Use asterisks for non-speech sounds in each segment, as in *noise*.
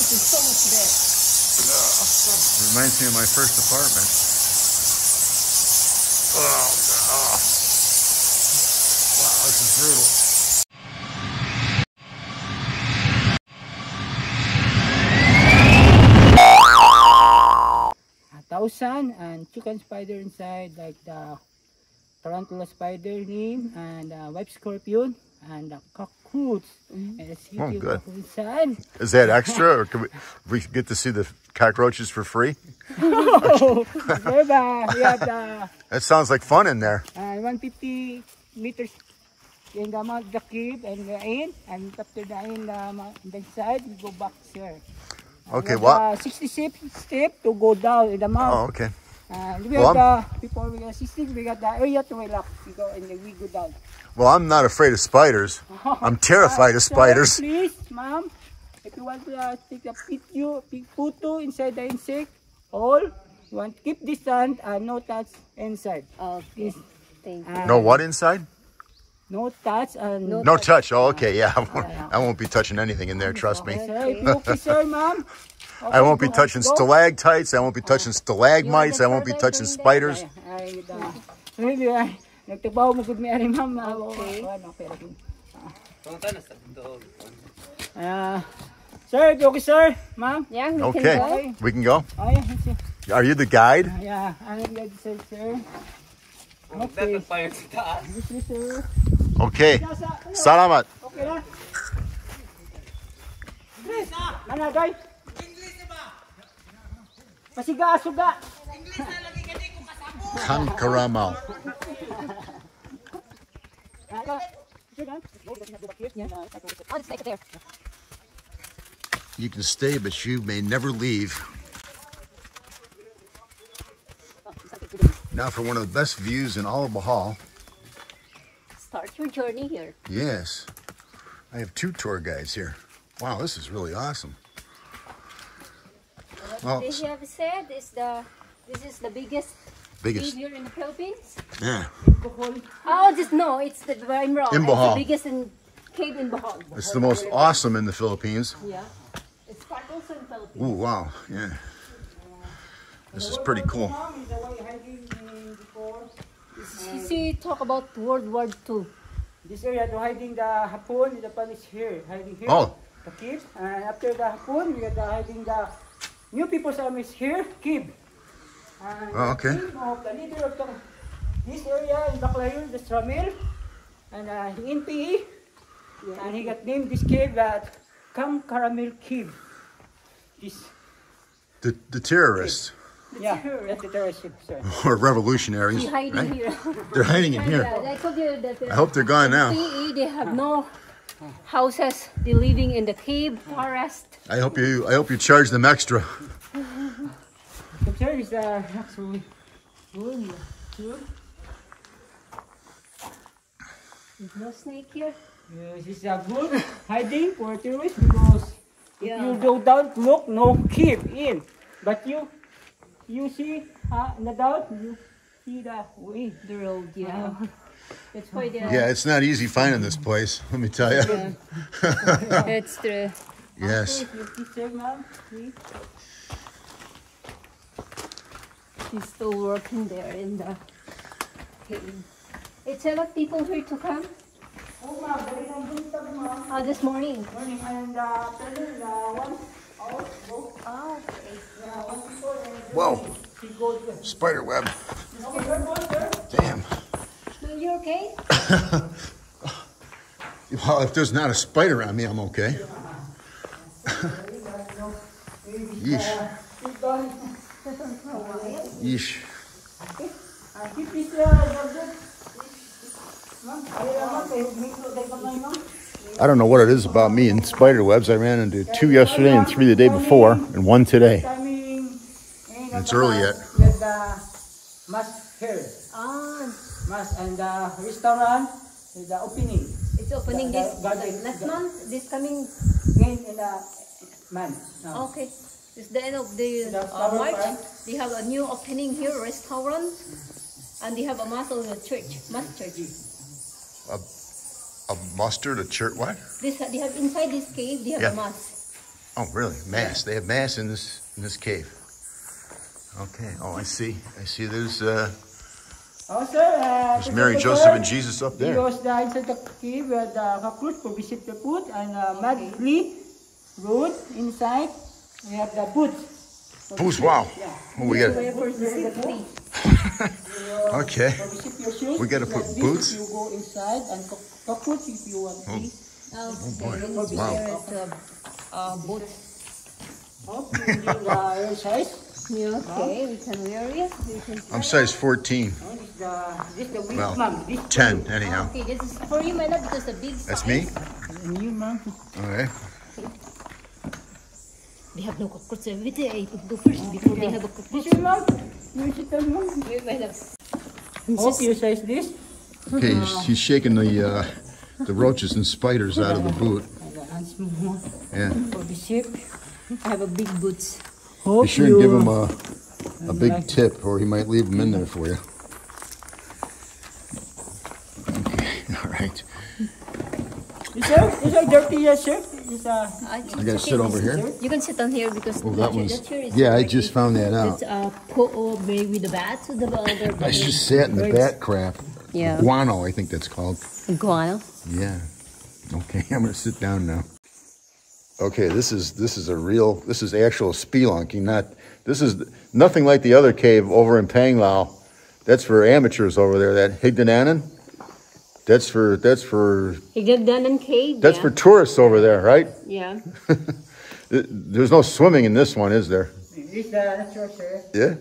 house so much better. Reminds me of my first apartment. Oh, oh. Wow, this is brutal. A thousand and chicken spider inside, like the tarantula spider name and uh, white scorpion and the cockroach. And Oh, good. *laughs* Is that extra, or can we, we get to see the cockroaches for free? Beba, we have the That sounds like fun in there. uh, 150 meters in the mount the cave and the in and after the in the, the side we go back here. Uh, Okay, we have, what? uh, 60 step, step to go down in the Oh, okay. And we Well, have the before we got 60 we got the area to relax. We go and then we go down. Well, I'm not afraid of spiders. *laughs* I'm terrified of Sir, spiders. Please, ma'am, if you want to uh, take a picture, pic photo inside the insect hole, you want to keep distance and no touch inside. Okay. Thank you. And No what inside? No touch and no. No touch. Oh, okay, yeah. I won't, *laughs* I won't be touching anything in there, trust me. Sir, *laughs* if okay. I won't be touching stalactites. I won't be touching stalagmites. I won't be touching spiders. Ay, da. Really, ay. Nagtrabaho mo gud mi ari ma'am. Ah, Okay. Ano, pero kung- Ah, sir, if you okay, sir, ma'am. Yeah, we Okay, can go. we can go. Ay, sir. Are you the guide? Yeah, I'm good, sir, sir. Okay. Yes, yes, sir. Okay. Nasa, ano, Salamat. Okay na. Chris, ano, guys? Pasiga, suga. Kankaramaw. I'll just there. You can stay, but you may never leave. Now for one of the best views in all of Bohol. Start your journey here. Yes. I have two tour guides here. Wow, this is really awesome. Well, They have said is the this is the biggest biggest. here in the Philippines. Yeah. Oh, just no, it's the I'm wrong. In It's Bohol. the biggest in cave in Bohol. It's the most awesome in the Philippines. Yeah. It's part also in Philippines. Ooh, wow. Yeah. This is pretty cool. Mom is the one hiding in before. See, talk about World War II. This area to hiding the hapon, the pan is here, hiding here. Oh. The kid. And uh, after the hapon, we got the hiding the new people's army is here, kid. And Oh, okay. the king of the leader of the, this area in Baclayon, the Stramil, and uh, in PE. And he got named this cave that Kangcaramel Cave. This, The, the terrorists yeah, that's the terrorist ship, *laughs* or revolutionaries, He hiding right? here. *laughs* They're hiding in here. Yeah, I told you that. uh, I hope they're gone now. PE, they have no houses. They're living in the cave, forest. I hope you I hope you charge them extra. *laughs* The chair is uh, actually good. Good. There's no snake here. Yes, it's a good hiding for tourists because if Yeah. you go down, look, no cave in. But you, you see, uh, in the down, you see the way. The road, yeah. That's why they Yeah, it's not easy finding this place. *laughs* Let me tell you. *laughs* It's true. Yes. You see, sir, ma'am, see? He's still working there in the cave. It's a lot of people here to come. Oh, ma'am, dali ng buntag, ma'am. Uh, this morning. Morning, and uh, after the one out, go, Oh, okay. uh, one people, Whoa. she goes, uh, Spider web. okay, you're. Damn. You okay? *laughs* Well, if there's not a spider on me, I'm okay. *laughs* Yeesh. Keep going. Yeesh. Uh, keep this, uh, you're good. Ma'am, ayun lang, ma'am, kay Miko, tayo pa lang, ma'am. I don't know what it is about me and spider webs. I ran into two yesterday and three the day before, and one today. And It's early yet. With the mask here, Ah, mask and the restaurant, with the opening. it's opening The- this the garden- next the- month. This coming. Again in the month. now. Okay. It's the end of the The uh, March. They have a new opening here, restaurant, and they have a mass of the church, mass church. A a mustard, a church, what? This they have inside this cave. They have Yeah. a mass. Oh, really? Mass. They have mass in this in this cave. Okay. Oh, I see. I see. There's uh, Also, uh, there's Mary, Joseph, and Jesus up He there. was the inside the cave where the cockroach for visit the food and uh, madly road inside. We have the boots. Boots. Wow. Yeah. Oh, we got. Where for the tree. Okay. For visit your shoes. We gotta put this boots? You go inside and co- cockroach if you want Oh. Oh, boy. okay. Wow. There is a uh, uh, boot. Oh, using the your size. Yeah, okay, we can wear it. We can I'm size 14. Oh, this is the this the weak Well, mom. This 10 anyhow. Okay, this is for you, my love, because the big That's me. is new mom. Okay. *laughs* They have no cockroach every day. I do first before they have a cockroach. is mom. You sit down, mom. Here, my love. Hope you size this. Okay. He's, he's shaking the uh, the roaches and spiders out of the boot. And the hands more Yeah. for the ship. I have a big boots. Hope Be sure and give him a a big tip, or he might leave them in there for you. Okay. *laughs* All right. Is that, is that dirty, yes, sir? I, gotta sit over here. You can sit on here because Oh, that chair- one's. chair is Yeah, I already- just found that It's out. uh, po- oh, maybe with the bat, the the, other. I just sat in the bat crap. Yeah. Guano, I think that's called. Guano. Yeah. Okay, *laughs* I'm gonna sit down now. Okay, this is this is a real this is actual spelunking, not this is nothing like the other cave over in Panglao. That's for amateurs over there. That Hinagdanan. That's for that's for Hinagdanan Cave. that's yeah. for tourists over there, right? Yeah. *laughs* There's no swimming in this one, is there? is the natural, sir? Yeah.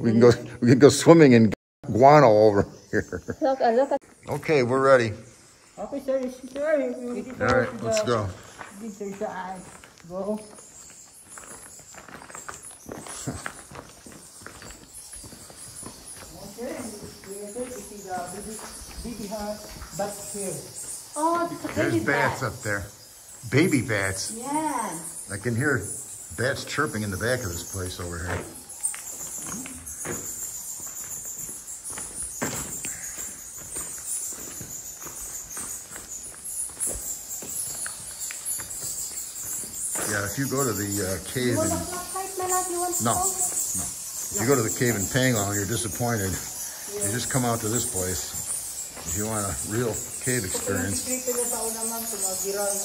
We can go we can go swimming in guano over here. Look, uh, look at. Okay, we're ready. Okay, sir. Yes, sir. You- you- All right, let's go. This is *laughs* the eye. Go. Okay, we are going to see the baby, baby heart here. Oh, it's a There's baby bats bat. up there. Baby bats. Yeah. I can hear bats chirping in the back of this place over here. Yeah, if you go to the uh, cave You want in, a flashlight, my love? You want no, to no. If you go to the cave in Panglao, you're disappointed. You just come out to this place if you want a real cave experience. Dito na sa una ma'am, tumagiran.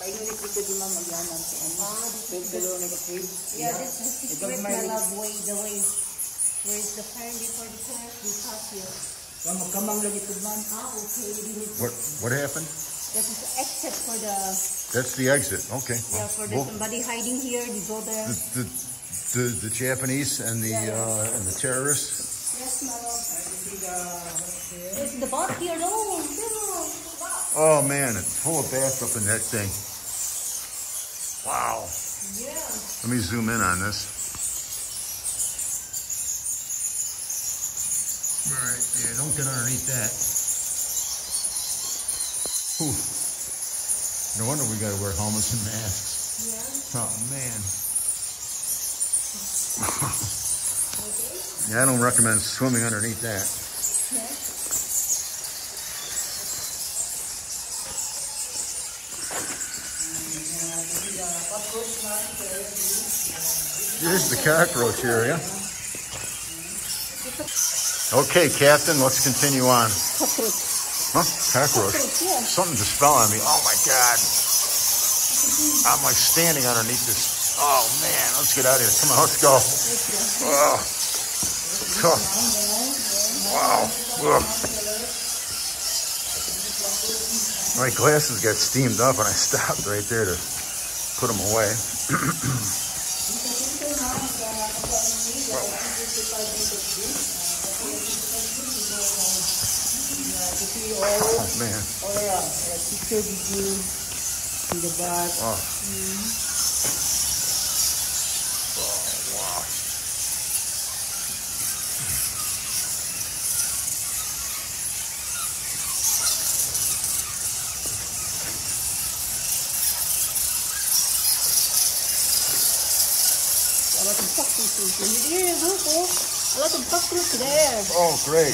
Painunit dito di ma'am, magyanan sa ano. Pwede dalawa na ka-cave. Yeah, this is the secret, my love, way, the way. Where is the fire before the fire? We pass here. Wa magkamang lagi ito ma'am. Ah, okay. What what happened? That is the exit for the, That's the exit. Okay. yeah, for the Well, somebody hiding here, they go there. the, the, the, the Japanese and the uh, and the terrorists. Yes, my love. There's the bot here, no, no. Oh man, it's full of bats up in that thing. Wow. Yeah. Let me zoom in on this. All right, yeah, don't get underneath that. Whew. No wonder we gotta wear helmets and masks. Yeah. Oh man. *laughs* yeah, I don't recommend swimming underneath that. Here's the cockroach area. Okay, Captain, let's continue on. Cockroach. Huh? Cockroach. Yeah. Something just fell on me. Oh my God. I'm like standing underneath this. Oh man, let's get out of here. Come on, let's go. Oh. Oh. Wow. Ugh. My glasses got steamed up and I stopped right there to put them away. *clears throat* Oh man. Oh yeah, yeah, picture with you in the back. Oh. Mm-hmm. A lot of cockroaches. Here, look, oh. A lot of cockroaches there. Oh, great.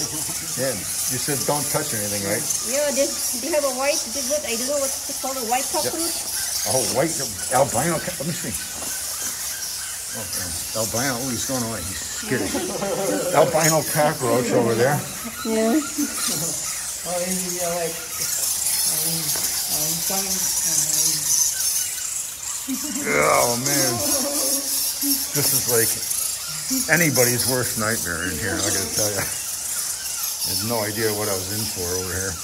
Yeah, you said don't touch anything, right? Yeah, they, they have a white, they, what, I don't know what it's called, a white cockroach. Oh, white albino. Let me see. Okay. Albino. Oh, he's going away. He's skidding. *laughs* albino cockroach over there. Yeah. Oh, he's like, um, um, some, Oh man, this is like anybody's worst nightmare in here. I gotta tell you. I had no idea what I was in for over here.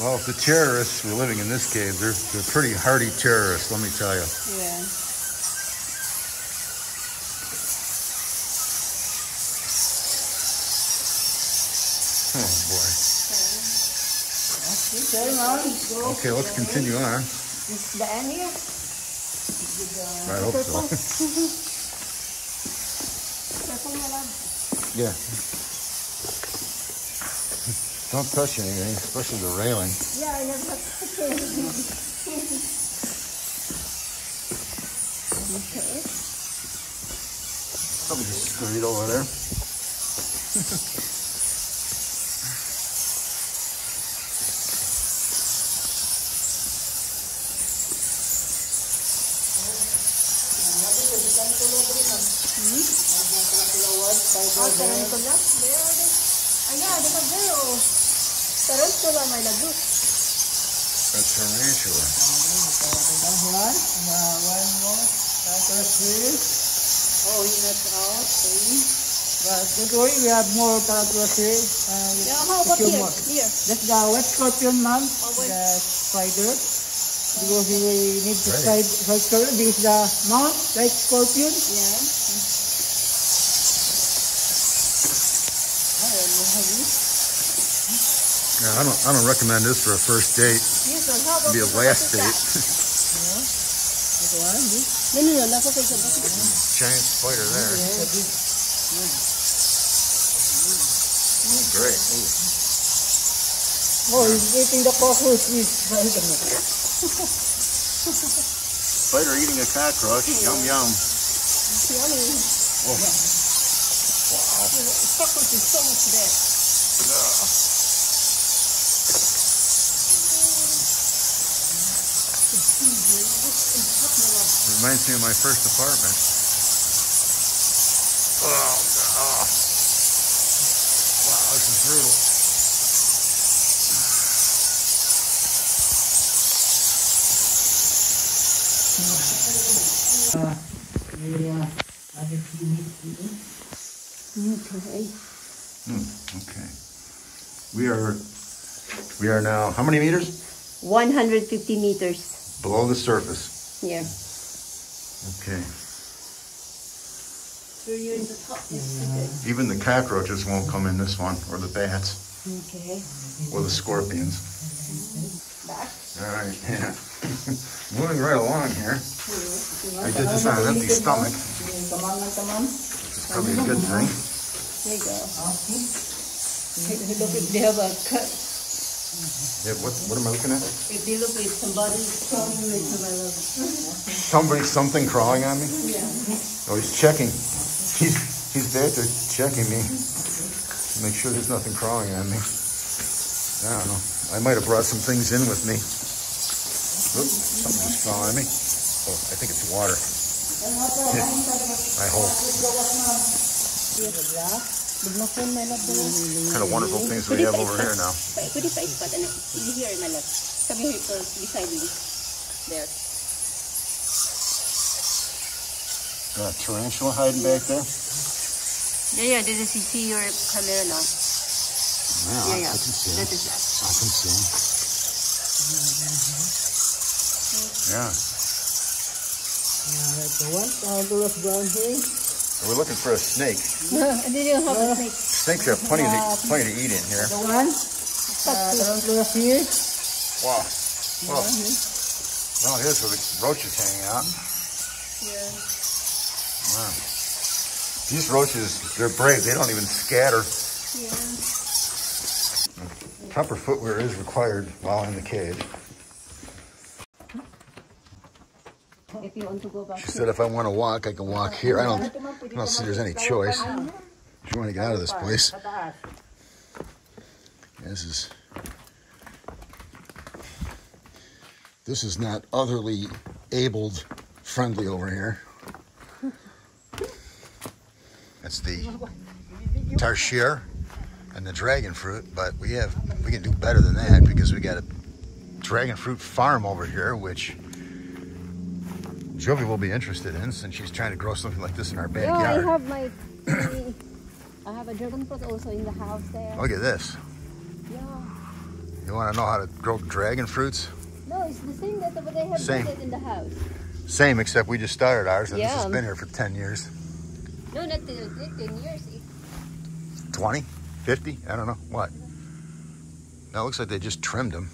Well, if the terrorists were living in this cave, they're, they're pretty hardy terrorists, let me tell you. Yeah. Oh boy. Okay, let's continue on. Is the end here? I hope so. Careful, my love. Yeah. Don't touch anything, especially the railing. Yeah, I never have Okay. Somebody just scurried over there. Ah? Ah, have there. Oh. Tarantula. One, uh, one more, here. Oh, he out, see. But don't worry, we have more tarantula here. Uh, Yeah, how about here? Here. That's the wet scorpion, ma'am. wet- The spider. Because we need to Right. fight fight scorpion because the mount like scorpion. Yeah. Yeah, I don't, I don't recommend this for a first date. Yes, or how about It'd be a last date. Giant spider there. Oh, great. Oh, he's eating the cockroach. He's *laughs* Spider eating a cockroach. Yum, yum. Yummy. Oh, wow! Cockroach is so much there. reminds me of my first apartment. Oh. Wow, this is brutal. Yeah. I think you need to Okay. Hmm, okay. We are, we are now, how many meters? 150 meters. Below the surface. Yeah. Okay. So you're in the top. Yes, Even the cockroaches won't come in this one, or the bats, okay. or the scorpions. Back. All right, yeah. *laughs* Moving right along here. Mm-hmm. I did this on an empty stomach, which Come on, come on. is probably a good thing. There you go. Okay. Hey, Look if they have a cut. Yeah, what, what am I looking at? If they look like somebody crawling into my love. Somebody, something crawling on me? Yeah. Oh, he's checking. He's, he's back there checking me. Make sure there's nothing crawling on me. I don't know. I might have brought some things in with me. Something just fell on me. Oh, I think it's water. I hope. Bugnakan, my love. Kind of wonderful things we have over here now. Pwede pa ispat, ano? Here, my love. Come here, so beside me. There. Got a tarantula hiding back there? Yeah, yeah, this is, you see your camera now. Yeah, Yeah, yeah. I can see him. that. I can see him. Yeah. Yeah, that's the one. Tarantula brown here. So we're looking for a snake. And then you have a snake. Snakes have plenty to, plenty to eat in here. The one. Uh, tarantula here. Wow. Well, well, here's where the roaches hang out. Yeah. Wow. These roaches, they're brave. They don't even scatter. Yeah. Proper footwear is required while in the cage. If you want to go back. She said if I want to walk, I can walk here. I don't, I don't see there's any choice. If you want to get out of this place. This is this is not otherly abled friendly over here. That's the tarsier and the dragon fruit, but we have we can do better than that because we got a dragon fruit farm over here, which Juvy will be interested in since she's trying to grow something like this in our backyard. Yeah, I have my. *clears throat* I have a dragon fruit also in the house there. Look at this. Yeah. You want to know how to grow dragon fruits? No, it's the same that they have Same. in the house. Same, except we just started ours, and this has been here for 10 years. No, not the, the 10 years. It, 20? 50? I don't know. What? Now it looks like they just trimmed them.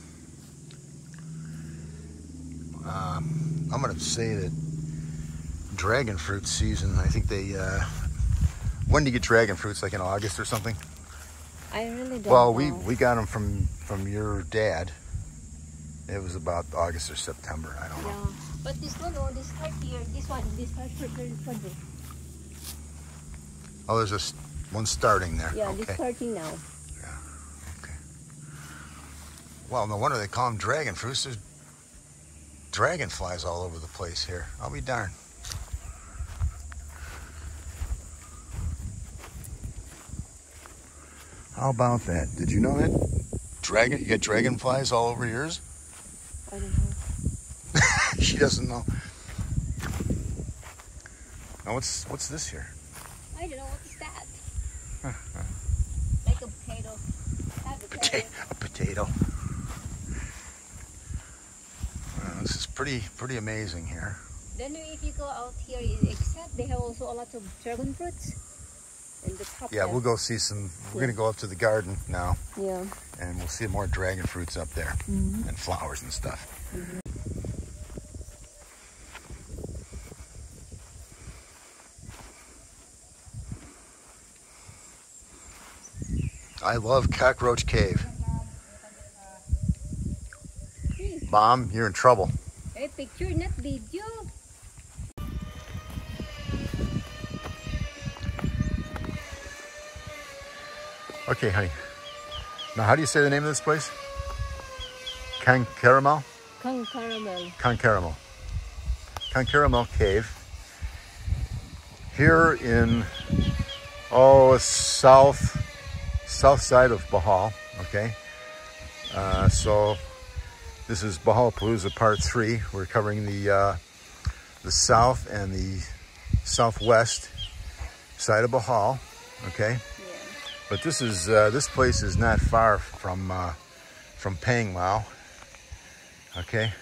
Um, I'm going to say that dragon fruit season, I think they. Uh, when do you get dragon fruits? Like in August or something? I really don't Well, we, know. we got them from, from your dad. It was about August or September. I don't know. Yeah. But this one, oh, this start here. This one, this start here. This one. Oh, there's just one starting there. Yeah, this okay. starting now. Yeah. Okay. Well, no wonder they call them dragon fruits. There's dragonflies all over the place here. I'll be darned. How about that? Did you know that? Dragon, you got dragonflies all over yours? I don't know. *laughs* she doesn't know. Now what's what's this here? I don't know what is that. *laughs* like a potato. Have a Potato. A potato. Well, this is pretty pretty amazing here. Then if you go out here, except they have also a lot of dragon fruits. In the top Yeah, there. we'll go see some. We're gonna go up to the garden now, Yeah. and we'll see more dragon fruits up there Mm-hmm. and flowers and stuff. I love Cockroach Cave. Mom, you're in trouble. Hey, picture, not video. Okay, honey. Now, how do you say the name of this place? Can Caramel? Kang caramel. Concaramel. Concaramel Cave. Here in oh south south side of Bohol. Okay. Uh, so this is Boholapalooza Part Three. We're covering the uh, the south and the southwest side of Bohol. Okay. Yeah. But this is uh, this place is not far from uh, from Panglao. Okay.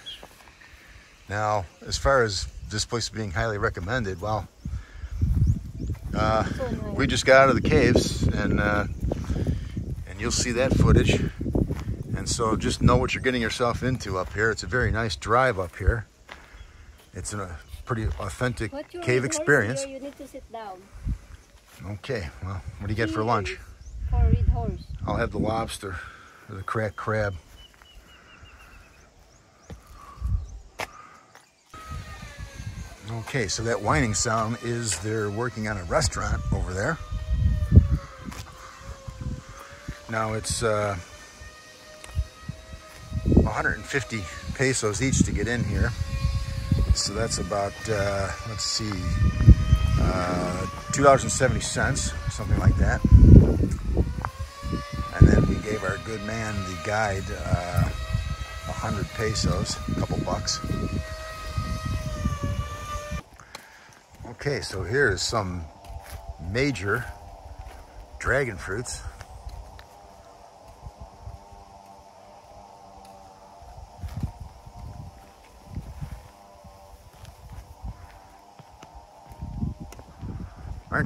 Now, as far as this place being highly recommended, well, uh, we just got out of the caves, and uh, and you'll see that footage. And so, just know what you're getting yourself into up here. It's a very nice drive up here. It's a pretty authentic cave experience. Here, you need to sit down. Okay. Well, what do you get for lunch? For red horse. I'll have the lobster or the cracked crab. Okay, so that whining sound is they're working on a restaurant over there. Now it's uh, 150 pesos each to get in here. So that's about, uh, let's see, uh, $2.70, something like that. And then we gave our good man, the guide, uh, 100 pesos, a couple bucks. Okay, so here's some major dragon fruits.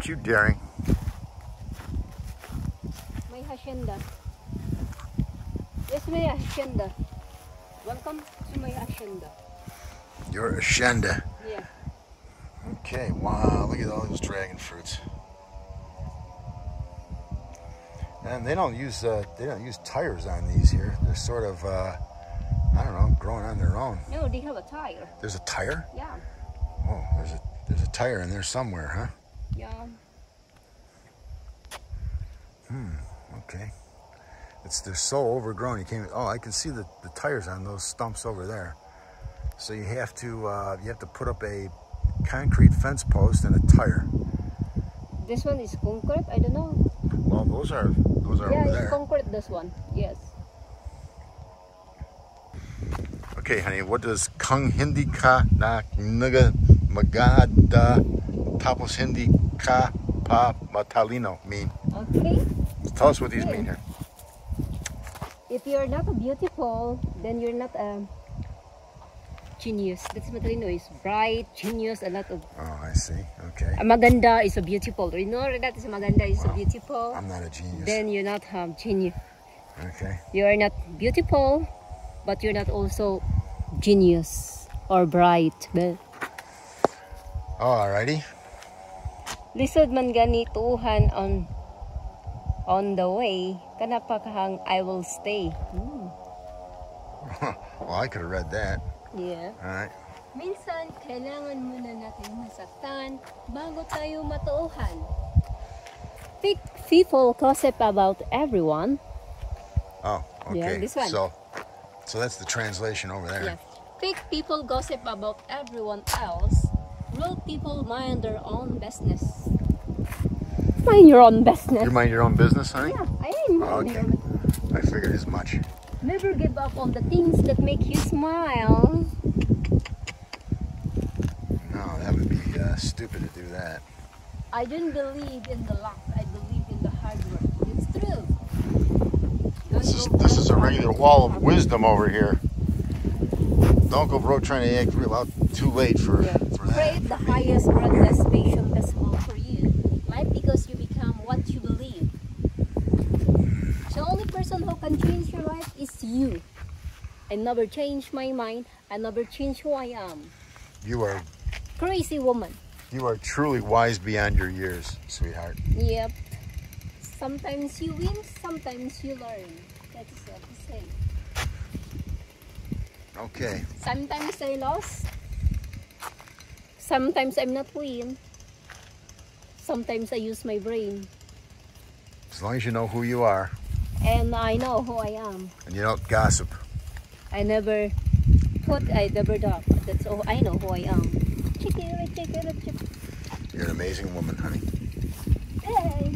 Aren't you daring? My hacienda. Yes, may hacienda. Welcome to my hacienda. You're a. Yeah. Okay, wow, look at all those dragon fruits. And they don't use uh, they don't use tires on these here. They're sort of uh, I don't know, growing on their own. No, they have a tire. There's a tire? Yeah. Oh, there's a there's a tire in there somewhere, huh? Yeah. Okay. It's they're so overgrown. You can't. Oh, I can see the, the tires on those stumps over there. So you have to uh, you have to put up a concrete fence post and a tire. This one is concrete. I don't know. Well, those are those are yeah, over it's concrete. This one. Yes. Okay, honey. What does Kung Hindi ka na naga magada tapos hindi matalino mean? Okay. Tell us what these mean here. If you're not a beautiful, then you're not a genius. That's matalino is bright, genius, a lot of Oh, I see. Okay. a maganda is a beautiful. You know that is maganda is a beautiful. I'm not a genius. Then you're not um, genius. Okay. You are not beautiful, but you're not also genius or bright. But alrighty. Lisod man ganituhan on on the way kanapa kahang I will stay. Hmm. *laughs* Well, I could have read that. Yeah. All right. Minsan, kailangan muna natin masaktan bago tayo matuuhan. Big people gossip about everyone. Oh, Yeah, okay. this one. So, so that's the translation over there. Yeah. Fake people gossip about everyone else. Real people mind their own business. Mind your own business. You mind your own business, honey? Yeah, I am. Oh, okay. I figured as much. Never give up on the things that make you smile. No, that would be uh, stupid to do that. I don't believe in the luck. I believe in the hard work. It's true. Don't This is this is a regular wall of wisdom over here. Don't go broke trying to act real out too late for, Yeah. for that. The highest broadest patient possible for you. Life because you become what you believe. The only person who can change your life is you. I never change my mind. I never change who I am. You are Crazy woman. you are truly wise beyond your years, sweetheart. Yep. Sometimes you win, sometimes you learn. That is what I say. Okay. Sometimes I lost. Sometimes I'm not win. Sometimes I use my brain. As long as you know who you are And I know who I am. and you don't gossip. I never put, I never dog. That's all I know who I am. You're an amazing woman, honey. Hey.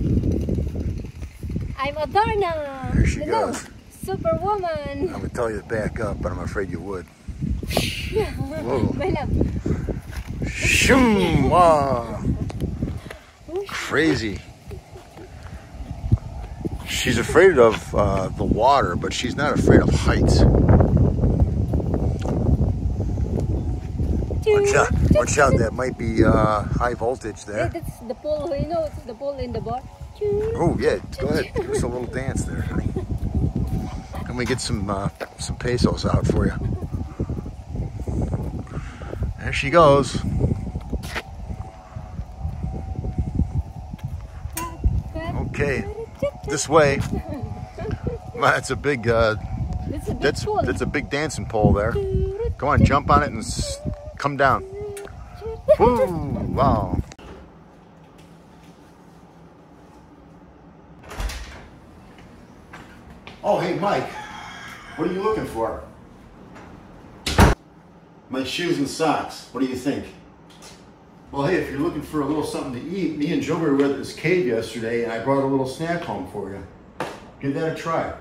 I'm a Darna. There she goes. Superwoman. I'm gonna tell you to back up, but I'm afraid you would. *laughs* Whoa. My love. Crazy. She's afraid of uh, the water, but she's not afraid of heights. Watch out, watch out, that might be uh, high voltage there. That's the pole, you know, the pole in the bar. Oh, yeah, *laughs* go ahead, give us a little dance there, honey. Let me get some, uh, some pesos out for you. There she goes. Okay, this way. That's a big, uh, That's a big that's pole. that's a big dancing pole there. Go on, jump on it and s- come down. Woo! Wow. Oh, hey, Mike. What are you looking for? My shoes and socks. What do you think? Well, hey, if you're looking for a little something to eat, me and Joey were at this cave yesterday, and I brought a little snack home for you. Give that a try.